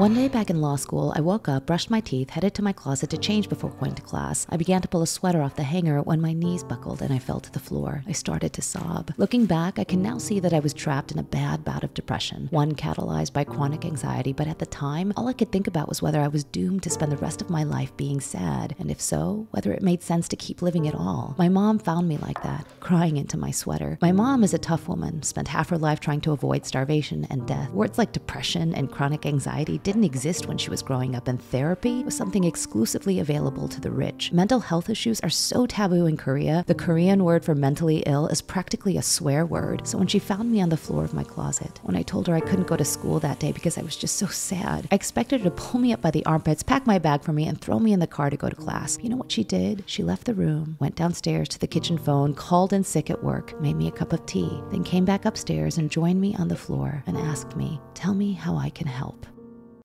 One day back in law school, I woke up, brushed my teeth, headed to my closet to change before going to class. I began to pull a sweater off the hanger when my knees buckled and I fell to the floor. I started to sob. Looking back, I can now see that I was trapped in a bad bout of depression, one catalyzed by chronic anxiety, but at the time, all I could think about was whether I was doomed to spend the rest of my life being sad, and if so, whether it made sense to keep living at all. My mom found me like that, crying into my sweater. My mom is a tough woman, spent half her life trying to avoid starvation and death. Words like depression and chronic anxiety didn't exist when she was growing up, and therapy was something exclusively available to the rich. Mental health issues are so taboo in Korea. The Korean word for mentally ill is practically a swear word. So when she found me on the floor of my closet, when I told her I couldn't go to school that day because I was just so sad, I expected her to pull me up by the armpits, pack my bag for me, and throw me in the car to go to class. You know what she did? She left the room, went downstairs to the kitchen phone, called in sick at work, made me a cup of tea, then came back upstairs and joined me on the floor and asked me, Tell me how I can help.